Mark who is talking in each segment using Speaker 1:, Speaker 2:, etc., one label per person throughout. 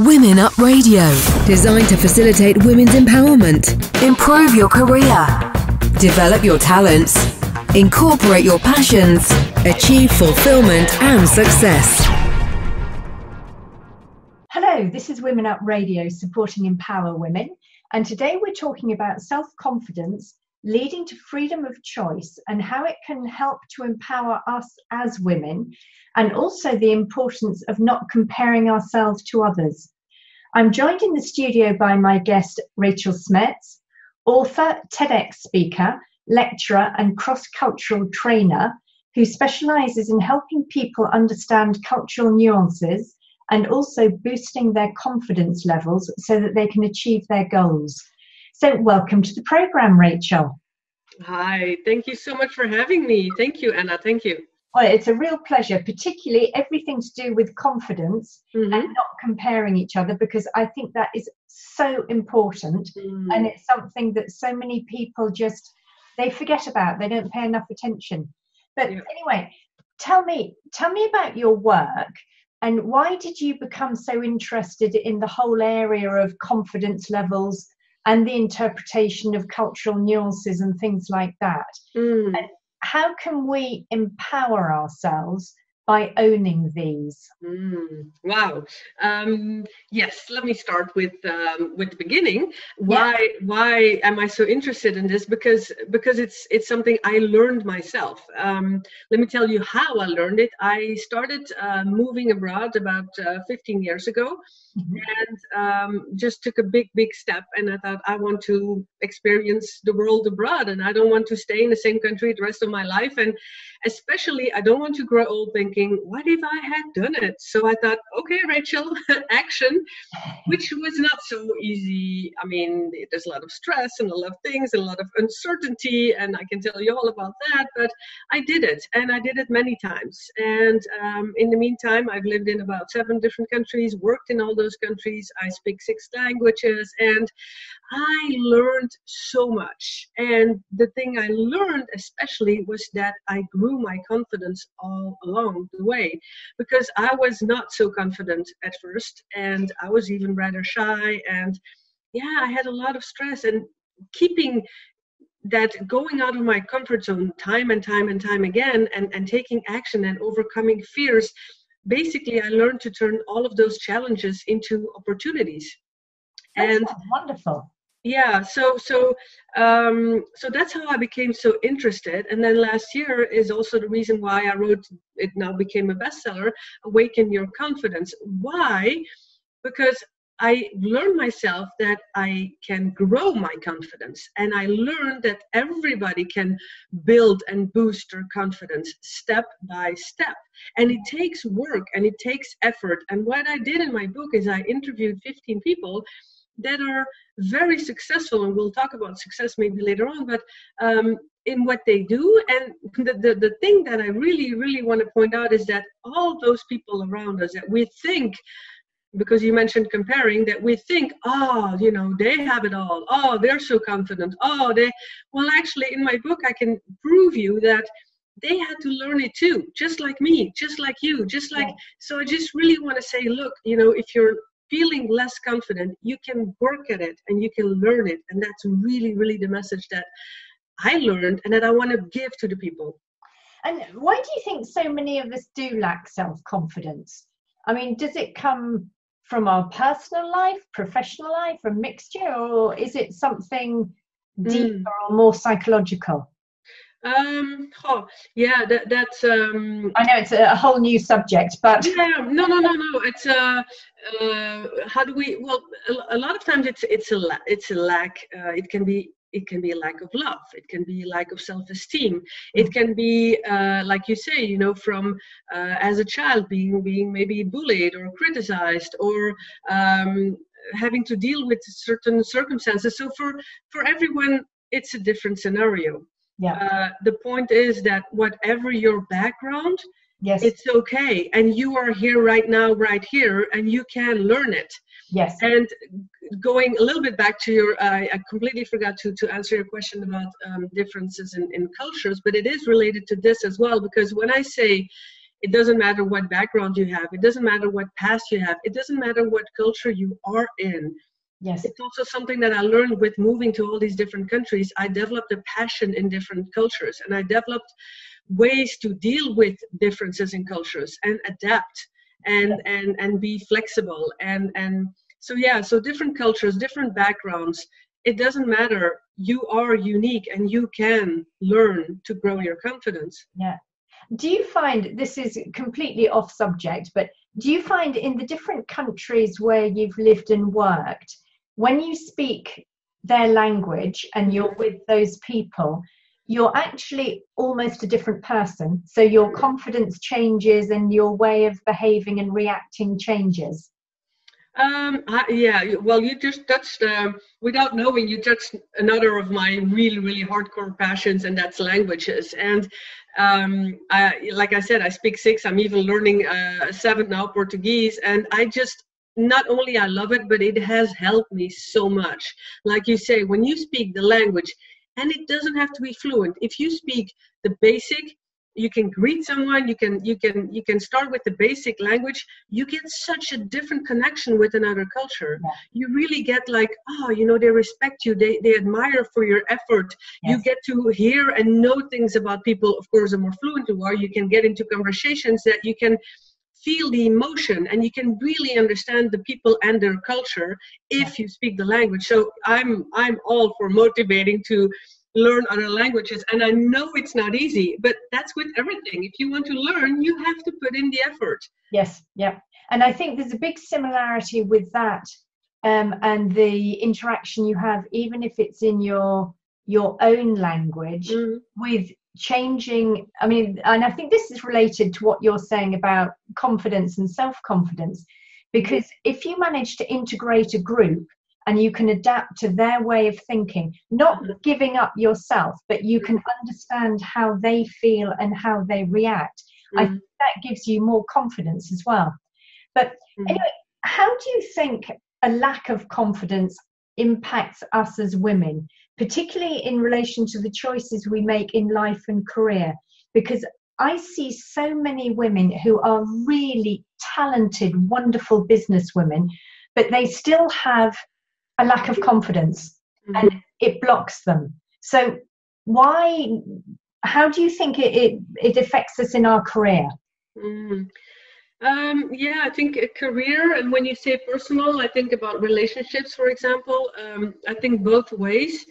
Speaker 1: Women Up Radio, designed to facilitate women's empowerment, improve your career, develop your talents, incorporate your passions, achieve fulfillment and success.
Speaker 2: Hello, this is Women Up Radio supporting Empower Women, and today we're talking about self confidence leading to freedom of choice and how it can help to empower us as women, and also the importance of not comparing ourselves to others. I'm joined in the studio by my guest, Rachel Smets, author, TEDx speaker, lecturer, and cross cultural trainer who specializes in helping people understand cultural nuances and also boosting their confidence levels so that they can achieve their goals. So, welcome to the program, Rachel.
Speaker 3: Hi, thank you so much for having me. Thank you, Anna. Thank you.
Speaker 2: Well, it's a real pleasure, particularly everything to do with confidence mm-hmm. and not comparing each other, because I think that is so important. Mm. And it's something that so many people just they forget about. They don't pay enough attention. But yeah. anyway, tell me, tell me about your work and why did you become so interested in the whole area of confidence levels and the interpretation of cultural nuances and things like that? Mm. And how can we empower ourselves by owning these?
Speaker 3: Mm, wow. Um, yes, let me start with um, with the beginning. Why yeah. why am I so interested in this? Because because it's it's something I learned myself. Um, let me tell you how I learned it. I started uh, moving abroad about uh, 15 years ago, mm-hmm. and um, just took a big big step. And I thought I want to experience the world abroad, and I don't want to stay in the same country the rest of my life. And especially, I don't want to grow old thinking thinking, what if I had done it? So I thought, okay, Rachel, action, which was not so easy. I mean, there's a lot of stress and a lot of things and a lot of uncertainty, and I can tell you all about that, but I did it, and I did it many times. And um, in the meantime, I've lived in about seven different countries, worked in all those countries. I speak six languages, and I learned so much. And the thing I learned especially was that I grew my confidence all along the way because I was not so confident at first and I was even rather shy. And yeah, I had a lot of stress and keeping that going out of my comfort zone time and time and time again and, and taking action and overcoming fears basically i learned to turn all of those challenges into opportunities
Speaker 2: That's and wonderful
Speaker 3: yeah so so um so that's how i became so interested and then last year is also the reason why i wrote it now became a bestseller awaken your confidence why because I learned myself that I can grow my confidence, and I learned that everybody can build and boost their confidence step by step. And it takes work and it takes effort. And what I did in my book is I interviewed 15 people that are very successful, and we'll talk about success maybe later on, but um, in what they do. And the, the, the thing that I really, really want to point out is that all those people around us that we think, because you mentioned comparing, that we think, oh, you know, they have it all. Oh, they're so confident. Oh, they, well, actually, in my book, I can prove you that they had to learn it too just like me just like you just like so i just really want to say look you know if you're feeling less confident, you can work at it and you can learn it. And that's really, really the message that I learned and that I want to give to the people.
Speaker 2: And why do you think so many of us do lack self confidence? I mean, does it come from our personal life, professional life, a mixture, or is it something deeper mm. or more psychological?
Speaker 3: Um, oh, yeah, that, that's. Um,
Speaker 2: I know it's a whole new subject, but.
Speaker 3: Yeah, no, no, no, no. It's uh, uh, how do we? Well, a, a lot of times it's it's a it's a lack. Uh, it can be it can be a lack of love it can be a lack of self-esteem it can be uh, like you say you know from uh, as a child being being maybe bullied or criticized or um, having to deal with certain circumstances so for for everyone it's a different scenario
Speaker 2: yeah. Uh,
Speaker 3: the point is that whatever your background
Speaker 2: yes.
Speaker 3: it's okay. And you are here right now right here and you can learn it.
Speaker 2: Yes.
Speaker 3: And going a little bit back to your uh, i completely forgot to, to answer your question about um, differences in, in cultures but it is related to this as well because when i say it doesn't matter what background you have it doesn't matter what past you have it doesn't matter what culture you are in
Speaker 2: yes.
Speaker 3: It's also something that i learned with moving to all these different countries. I developed a passion in different cultures and i developed ways to deal with differences in cultures and adapt and and and be flexible. And and so yeah so different cultures different backgrounds it doesn't matter. You are unique and you can learn to grow your confidence.
Speaker 2: Yeah. Do you find this is completely off subject but do you find in the different countries where you've lived and worked when you speak their language and you're with those people you're actually almost a different person so your confidence changes and your way of behaving and reacting changes
Speaker 3: um, I, yeah, well, you just touched, um, without knowing, you touched another of my really, really hardcore passions, and that's languages. And um, I, like I said, I speak six. I'm even learning uh, seven now, Portuguese. And I just, not only I love it, but it has helped me so much. Like you say, when you speak the language, and it doesn't have to be fluent. If you speak the basic, you can greet someone you can you can you can start with the basic language you get such a different connection with another culture yeah. you really get like oh you know they respect you they, they admire for your effort yes. you get to hear and know things about people of course the more fluent you are you can get into conversations that you can feel the emotion and you can really understand the people and their culture if you speak the language. So i'm i'm all for motivating to learn other languages and i know it's not easy but that's with everything. If you want to learn you have to put in the effort.
Speaker 2: Yes yeah. And i think there's a big similarity with that um, and the interaction you have even if it's in your your own language mm. with changing i mean and i think this is related to what you're saying about confidence and self-confidence because if you manage to integrate a group and you can adapt to their way of thinking, not giving up yourself, but you can understand how they feel and how they react. Mm-hmm. I think that gives you more confidence as well. But mm-hmm. anyway, how do you think a lack of confidence impacts us as women, particularly in relation to the choices we make in life and career? Because I see so many women who are really talented, wonderful business women, but they still have a lack of confidence mm-hmm. and it blocks them. So why how do you think it, it, it affects us in our career?
Speaker 3: Mm. Um, yeah, I think a career, and when you say personal, I think about relationships, for example. Um, I think both ways.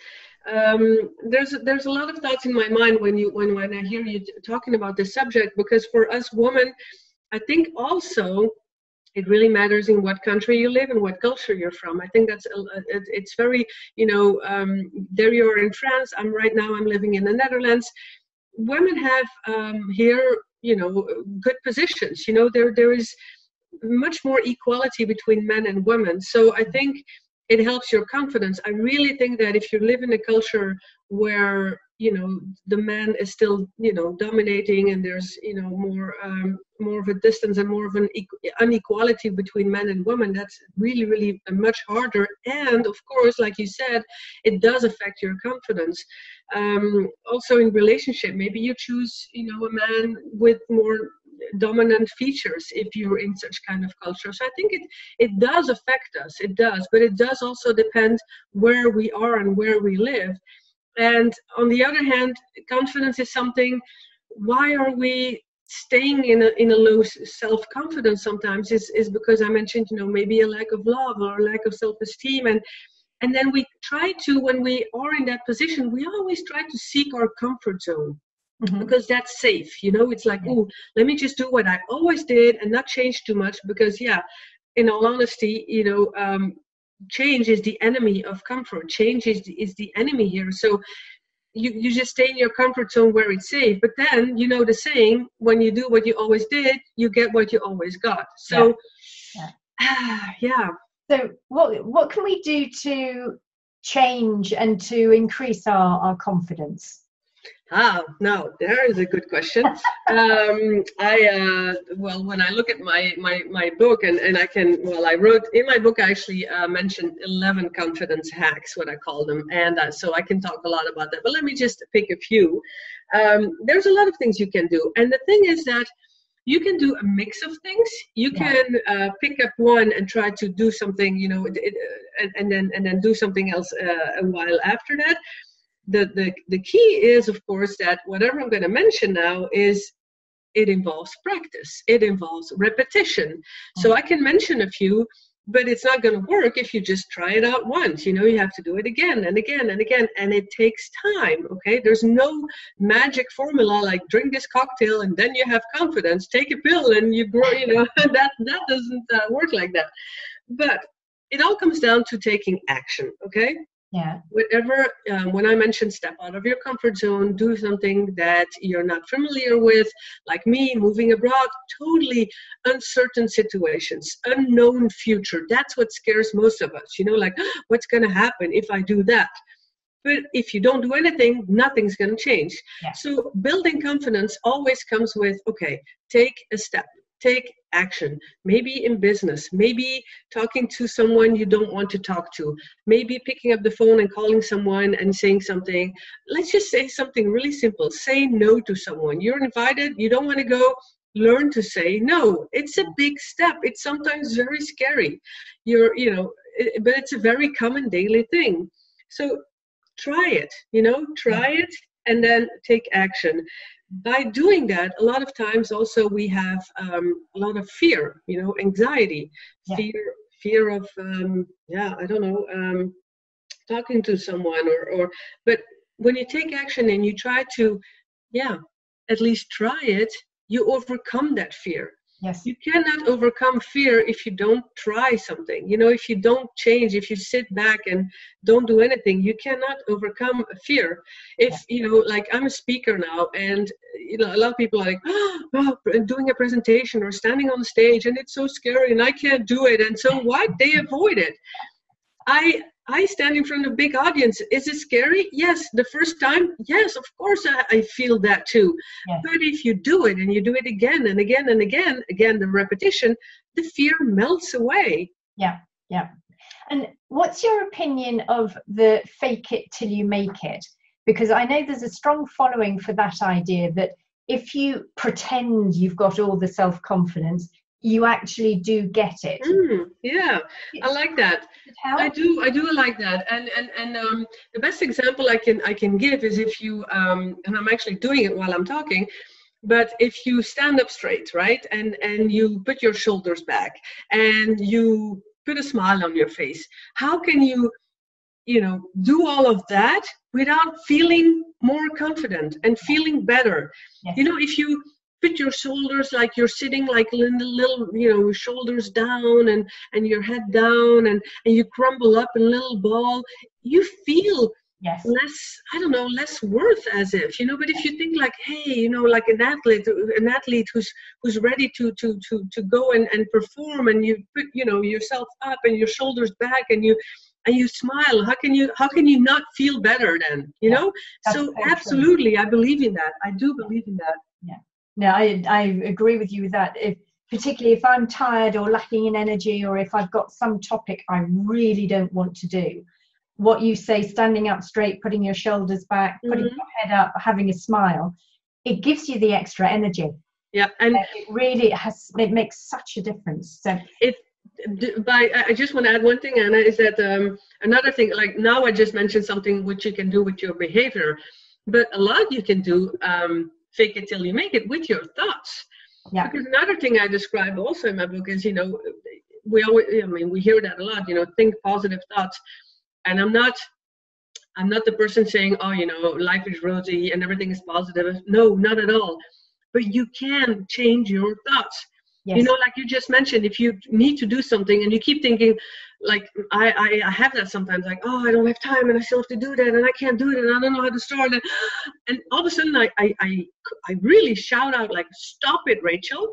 Speaker 3: Um, there's there's a lot of thoughts in my mind when you when when I hear you talking about this subject because for us women, I think also it really matters in what country you live and what culture you're from i think that's it's very you know um, there you are in france i'm right now i'm living in the netherlands women have um, here you know good positions. You know there there is much more equality between men and women. So i think it helps your confidence. I really think that if you live in a culture where you know the man is still you know dominating and there's you know more um, more of a distance and more of an inequality between men and women that's really really much harder and of course like you said it does affect your confidence. Um, also in relationship maybe you choose you know a man with more dominant features if you're in such kind of culture. So i think it it does affect us it does but it does also depend where we are and where we live and on the other hand, confidence is something. Why are we staying in a in a low self confidence sometimes? Is is because I mentioned you know maybe a lack of love or a lack of self esteem and and then we try to when we are in that position we always try to seek our comfort zone mm-hmm. because that's safe you know it's like oh let me just do what i always did and not change too much because yeah in all honesty you know um, change is the enemy of comfort. Change is the, is the enemy here. So you, you just stay in your comfort zone where it's safe. But then you know the saying when you do what you always did you get what you always got. So yeah, yeah. yeah.
Speaker 2: so what what can we do to change and to increase our, our confidence
Speaker 3: Ah, now there is a good question. um, I uh, well, when I look at my my my book, and and I can well, I wrote in my book. I actually uh, mentioned eleven confidence hacks, what I call them, and uh, so I can talk a lot about that. But let me just pick a few. Um, there's a lot of things you can do, and the thing is that you can do a mix of things you can uh, pick up one and try to do something you know it, and, and, then and then do something else uh, a while after that the, the the key is of course that whatever i'm going to mention now is it involves practice. It involves repetition. So i can mention a few but it's not going to work if you just try it out once. You know you have to do it again and again and again and it takes time okay? There's no magic formula like drink this cocktail and then you have confidence. Take a pill and you grow you know that that doesn't uh, work like that. But it all comes down to taking action okay
Speaker 2: yeah.
Speaker 3: Whatever um, when i mentioned step out of your comfort zone do something that you're not familiar with like me moving abroad totally uncertain situations unknown future. That's what scares most of us you know like what's going to happen if i do that? But if you don't do anything nothing's going to change. Yeah. so building confidence always comes with okay take a step take action. Maybe in business maybe talking to someone you don't want to talk to maybe picking up the phone and calling someone and saying something. Let's just say something really simple. Say no to someone. You're invited. You don't want to go. Learn to say no. It's a big step. It's sometimes very scary. You're you know but it's a very common daily thing. So try it you know? Try it and then take action by doing that, a lot of times also we have um, a lot of fear, you know, anxiety, yeah. fear, fear of, um, yeah, I don't know, um, talking to someone or, or, but when you take action and you try to, yeah, at least try it, you overcome that fear.
Speaker 2: Yes.
Speaker 3: You cannot overcome fear if you don't try something. You know, if you don't change, if you sit back and don't do anything, you cannot overcome fear. If, you know, like I'm a speaker now and, you know, a lot of people are like, oh, doing a presentation or standing on stage and it's so scary and I can't do it. And so what? They avoid it. I I stand in front of a big audience. Is it scary? Yes. The first time? Yes, of course I, I feel that too. Yes. But if you do it and you do it again and again and again, again, the repetition, the fear melts away.
Speaker 2: Yeah, yeah. And what's your opinion of the fake it till you make it? Because I know there's a strong following for that idea that if you pretend you've got all the self confidence, you actually do get it.
Speaker 3: Mm, yeah, I like that. I do. I do like that. And and and um, the best example I can I can give is if you um, and I'm actually doing it while I'm talking. But if you stand up straight, right, and and you put your shoulders back and you put a smile on your face, how can you, you know, do all of that without feeling more confident and feeling better? Yes. You know, if you put your shoulders like you're sitting like little, little you know shoulders down and and your head down and and you crumble up in a little ball you feel
Speaker 2: yes.
Speaker 3: less i don't know less worth as if you know but if you think like hey you know like an athlete an athlete who's who's ready to to to to go and, and perform and you put you know yourself up and your shoulders back and you and you smile how can you how can you not feel better then you yeah, know? So absolutely i believe in that i do believe in that
Speaker 2: no, I, I agree with you with that. If, particularly if I'm tired or lacking in energy, or if I've got some topic I really don't want to do, what you say, standing up straight, putting your shoulders back, putting mm-hmm. your head up, having a smile, it gives you the extra energy.
Speaker 3: Yeah, and
Speaker 2: it really has. It makes such a difference. So
Speaker 3: it. By I just want to add one thing, Anna, is that um, another thing. Like now, I just mentioned something which you can do with your behavior, but a lot you can do. Um, fake it till you make it with your thoughts. Yeah. Because another thing I describe also in my book is, you know, we always, I mean, we hear that a lot, you know, think positive thoughts. And I'm not, I'm not the person saying, oh, you know, life is rosy and everything is positive. No, not at all. But you can change your thoughts. Yes. You know, like you just mentioned, if you need to do something and you keep thinking, like I, I, I have that sometimes, like oh I don't have time and I still have to do that and I can't do it and I don't know how to start and and all of a sudden I I I, I really shout out like stop it Rachel,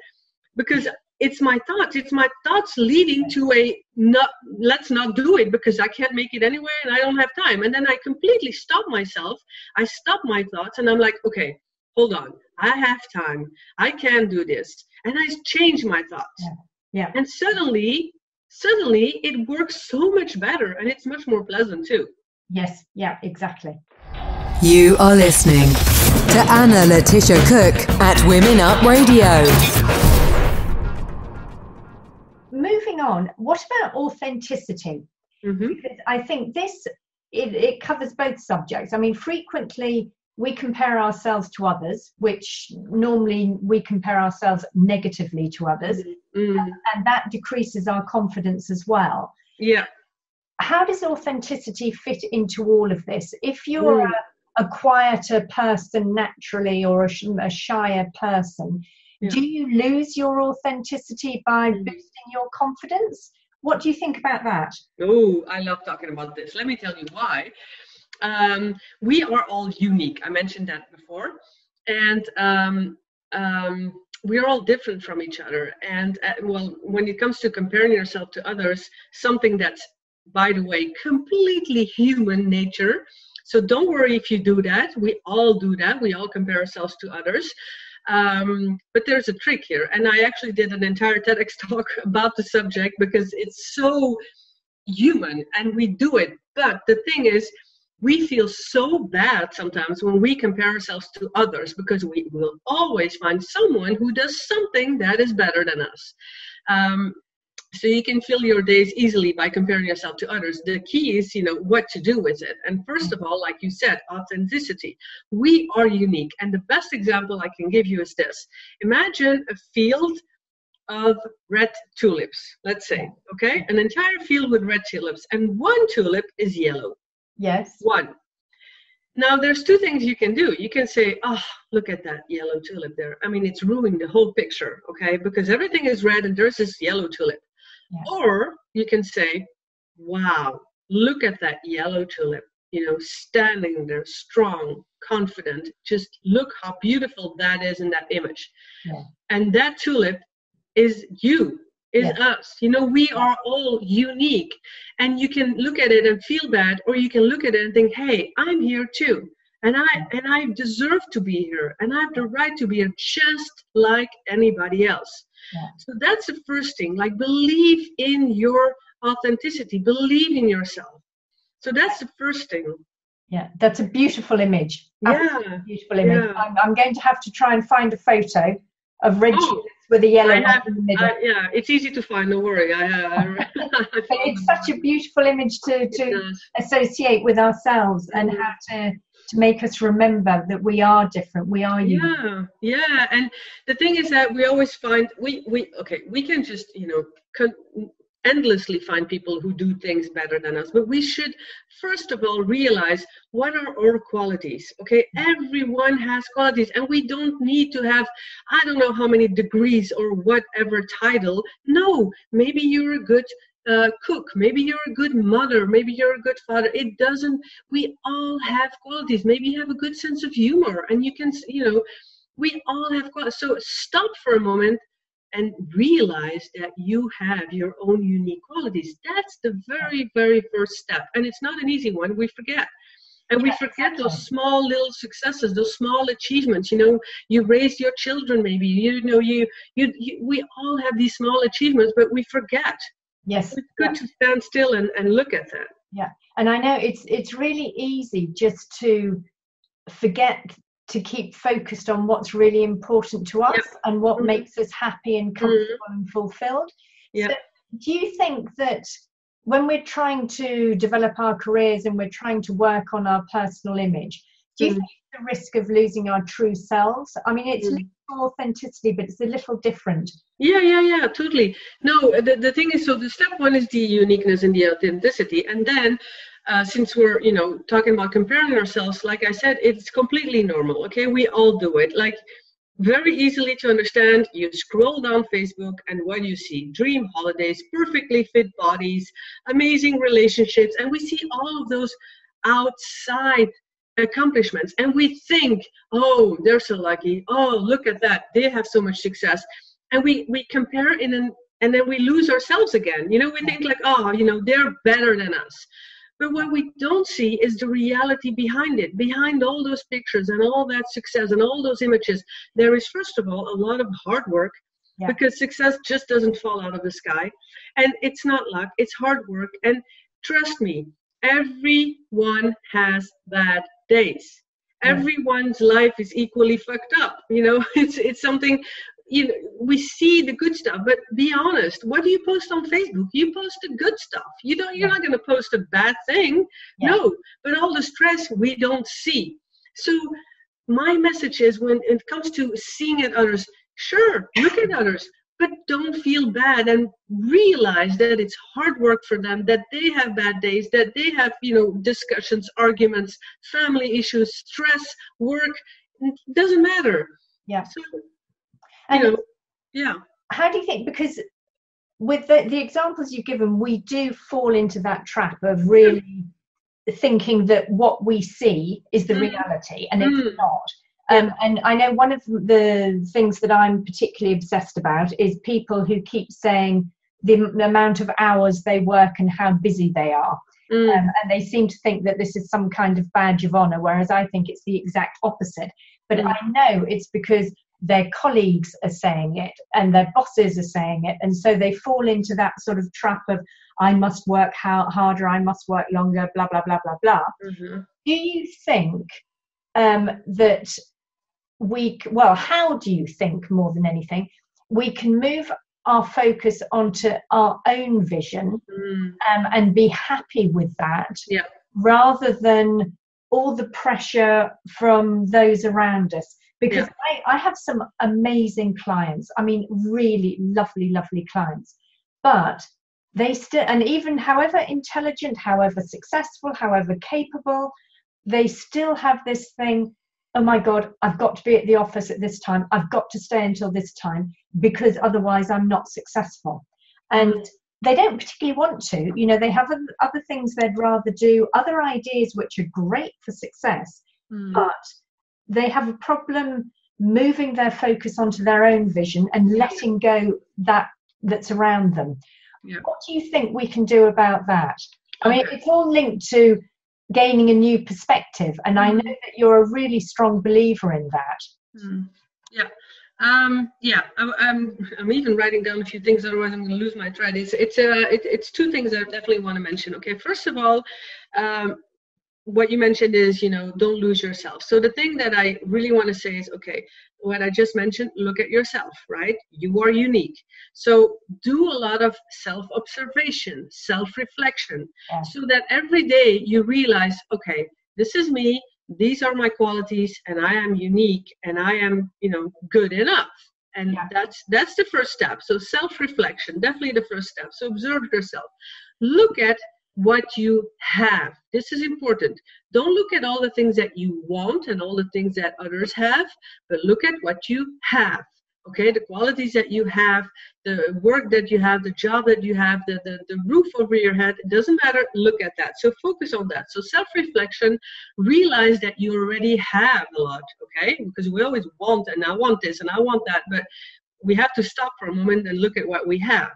Speaker 3: because it's my thoughts it's my thoughts leading to a not let's not do it because i can't make it anyway and i don't have time and then i completely stop myself i stop my thoughts and i'm like okay hold on i have time i can do this and I change my thoughts.
Speaker 2: Yeah. yeah.
Speaker 3: And suddenly, suddenly it works so much better and it's much more pleasant too.
Speaker 2: Yes, yeah, exactly.
Speaker 1: You are listening to Anna Letitia Cook at Women Up Radio.
Speaker 2: Moving on, what about authenticity? Mm-hmm. Because I think this it, it covers both subjects. I mean, frequently we compare ourselves to others, which normally we compare ourselves negatively to others, mm-hmm. and, and that decreases our confidence as well.
Speaker 3: Yeah.
Speaker 2: How does authenticity fit into all of this? If you're mm. a, a, quieter person naturally or a, a shyer person, yeah. do you lose your authenticity by mm. boosting your confidence? What do you think about that?
Speaker 3: Oh, I love talking about this. Let me tell you why. Um, we are all unique. I mentioned that before. And um, um, we're all different from each other. And uh, well, when it comes to comparing yourself to others, something that's, by the way, completely human nature. So don't worry if you do that. We all do that. We all compare ourselves to others. Um, but there's a trick here, and I actually did an entire TEDx talk about the subject because it's so human and we do it. But the thing is, we feel so bad sometimes when we compare ourselves to others because we will always find someone who does something that is better than us. Um, so you can fill your days easily by comparing yourself to others. The key is you know what to do with it. And first of all like you said authenticity. We are unique. And the best example i can give you is this. Imagine a field of red tulips let's say okay? An entire field with red tulips. And one tulip is yellow
Speaker 2: yes.
Speaker 3: One. Now there's two things you can do. You can say oh look at that yellow tulip there. I mean it's ruining the whole picture okay? Because everything is red and there's this yellow tulip. Or you can say, wow, look at that yellow tulip, you know, standing there strong, confident. Just look how beautiful that is in that image. Yeah. And that tulip is you, is yeah. us. You know, we are all unique. And you can look at it and feel bad, or you can look at it and think, hey, I'm here too. And I mm. and I deserve to be here, and I have the right to be here just like anybody else. So that's the first thing. Like believe in your authenticity, believe in yourself. So that's the first thing.
Speaker 2: Yeah, that's a beautiful image.
Speaker 3: Yeah,
Speaker 2: beautiful image. Yeah. I'm, I'm, going to have to try and find a photo of red oh, with a yellow have, in the middle.
Speaker 3: I, yeah, it's easy to find. Don't worry. I, uh,
Speaker 2: it's such a beautiful image to to associate with ourselves and how to to make us remember that we are different we are
Speaker 3: unique. yeah yeah and the thing is that we always find we we okay we can just you know con- endlessly find people who do things better than us. But we should first of all realize what are our qualities okay? Everyone has qualities and we don't need to have i don't know how many degrees or whatever title. No maybe you're a good uh, cook maybe you're a good mother maybe you're a good father. It doesn't we all have qualities. Maybe you have a good sense of humor and you can you know we all have qualities so stop for a moment and realize that you have your own unique qualities that's the very very first step and it's not an easy one we forget and we forget those small little successes those small achievements you know you raised your children maybe you know you, you, you we all have these small achievements but we forget
Speaker 2: Yes.
Speaker 3: It's good yeah. to stand still and, and look at that.
Speaker 2: Yeah. And I know it's it's really easy just to forget to keep focused on what's really important to us yep. and what mm-hmm. makes us happy and mm-hmm. comfortable mm-hmm. and fulfilled.
Speaker 3: Yeah. So
Speaker 2: do you think that when we're trying to develop our careers and we're trying to work on our personal image, do you mm. think the risk of losing our true selves? I mean, it's mm. authenticity, but it's a little different.
Speaker 3: Yeah, yeah, yeah, totally. No, the, the thing is, so the step one is the uniqueness and the authenticity. And then uh, since we're, you know, talking about comparing ourselves, like I said, it's completely normal. Okay, we all do it. Like very easily to understand. You scroll down Facebook, and what you see? Dream holidays, perfectly fit bodies, amazing relationships, and we see all of those outside accomplishments and we think oh they're so lucky oh look at that they have so much success and we we compare in an and then we lose ourselves again you know we think like oh you know they're better than us but what we don't see is the reality behind it. Behind all those pictures and all that success and all those images there is first of all a lot of hard work yeah. because success just doesn't fall out of the sky. And it's not luck it's hard work. And trust me everyone has bad days. Everyone's life is equally fucked up. You know it's it's something you know we see the good stuff but be honest what do you post on facebook? You post the good stuff. You don't you're not going to post a bad thing. Yeah. no but all the stress we don't see. So my message is when it comes to seeing at others sure look at others but don't feel bad and realize that it's hard work for them that they have bad days that they have you know discussions arguments family issues stress work it doesn't matter.
Speaker 2: Yeah. So
Speaker 3: and you know, yeah.
Speaker 2: How do you think? Because with the, the examples you've given, we do fall into that trap of really thinking that what we see is the mm. reality, and it's mm. not. Um, and I know one of the things that I'm particularly obsessed about is people who keep saying the, the amount of hours they work and how busy they are. Mm. Um, and they seem to think that this is some kind of badge of honor, whereas I think it's the exact opposite. But mm. I know it's because their colleagues are saying it and their bosses are saying it and so they fall into that sort of trap of i must work harder i must work longer blah blah blah blah blah mm-hmm. do you think um, that we well how do you think more than anything we can move our focus onto our own vision mm. um, and be happy with that
Speaker 3: yeah.
Speaker 2: rather than all the pressure from those around us because yeah. I, I have some amazing clients. I mean, really lovely, lovely clients. But they still, and even however intelligent, however successful, however capable, they still have this thing oh my God, I've got to be at the office at this time. I've got to stay until this time because otherwise I'm not successful. And they don't particularly want to. You know, they have other things they'd rather do, other ideas which are great for success, mm. but they have a problem moving their focus onto their own vision and letting go that that's around them. Yeah. What do you think we can do about that? I mean, it's all linked to gaining a new perspective, and I mm. know that you're a really strong believer in that.
Speaker 3: Mm. Yeah. Um, yeah, I, I'm, I'm even writing down a few things, otherwise I'm going to lose my thread. It's, it's, uh, it, it's two things I definitely want to mention. Okay, first of all, um, what you mentioned is you know don't lose yourself. So the thing that i really want to say is okay what i just mentioned look at yourself right? You are unique. So do a lot of self observation self reflection yeah. so that every day you realize okay this is me these are my qualities and i am unique and i am you know good enough. And yeah. that's that's the first step. So self reflection definitely the first step. So observe yourself. Look at what you have. This is important. Don't look at all the things that you want and all the things that others have, but look at what you have. Okay, the qualities that you have, the work that you have, the job that you have, the, the, the roof over your head, it doesn't matter. Look at that. So focus on that. So self reflection, realize that you already have a lot. Okay, because we always want, and I want this and I want that, but we have to stop for a moment and look at what we have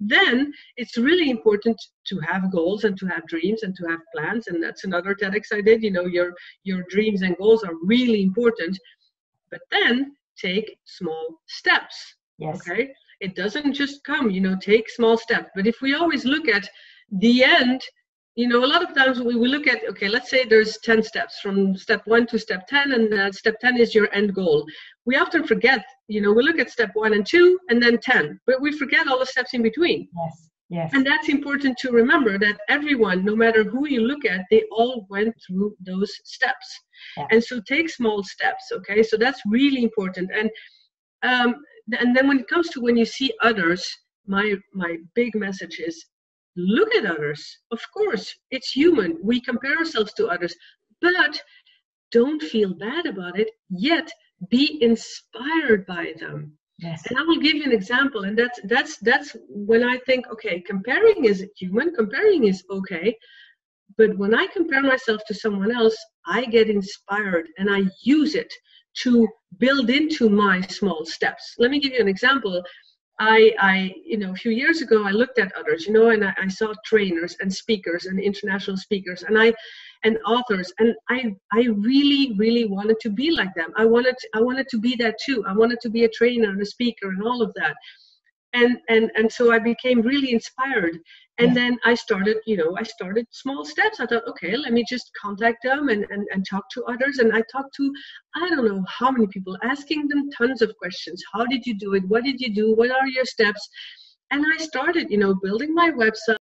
Speaker 3: then it's really important to have goals and to have dreams and to have plans and that's another tedx i did you know your your dreams and goals are really important but then take small steps
Speaker 2: yes
Speaker 3: okay it doesn't just come you know take small steps but if we always look at the end you know, a lot of times we, we look at, okay, let's say there's 10 steps from step one to step 10, and uh, step 10 is your end goal. We often forget, you know, we look at step one and two and then 10, but we forget all the steps in between.
Speaker 2: Yes. Yes.
Speaker 3: And that's important to remember that everyone, no matter who you look at, they all went through those steps. Yeah. And so take small steps, okay? So that's really important. And um, and then when it comes to when you see others, my my big message is look at others. Of course, it's human. We compare ourselves to others, but don't feel bad about it, yet be inspired by them.
Speaker 2: Yes.
Speaker 3: And I will give you an example, and that's that's that's when I think, okay, comparing is human, comparing is okay, but when I compare myself to someone else, I get inspired and I use it to build into my small steps. Let me give you an example. I, I, you know, a few years ago, I looked at others, you know, and I, I, saw trainers and speakers and international speakers, and I, and authors, and I, I really, really wanted to be like them. I wanted, I wanted to be that too. I wanted to be a trainer and a speaker and all of that. and and and so i became really inspired. And then i started you know i started small steps. I thought okay let me just contact them and, and and talk to others. And i talked to i don't know how many people asking them tons of questions. How did you do it? What did you do? What are your steps? And i started you know building my website